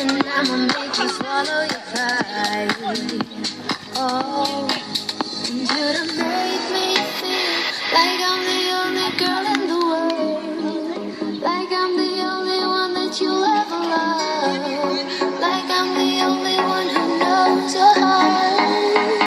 and I'ma make you swallow your pride. Oh, you to make me feel like I'm the only girl.